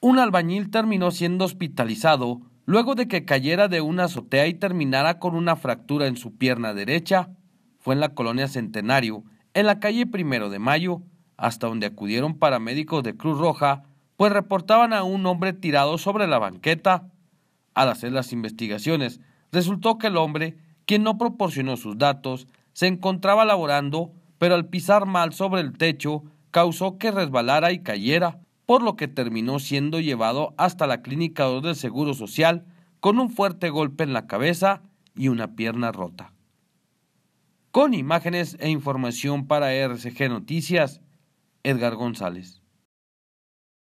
Un albañil terminó siendo hospitalizado luego de que cayera de una azotea y terminara con una fractura en su pierna derecha. Fue en la colonia Centenario, en la calle Primero de Mayo, hasta donde acudieron paramédicos de Cruz Roja, pues reportaban a un hombre tirado sobre la banqueta. Al hacer las investigaciones, resultó que el hombre, quien no proporcionó sus datos, se encontraba laborando, pero al pisar mal sobre el techo causó que resbalara y cayera, por lo que terminó siendo llevado hasta la clínica 2 del Seguro Social con un fuerte golpe en la cabeza y una pierna rota. Con imágenes e información para RCG Noticias, Edgar González.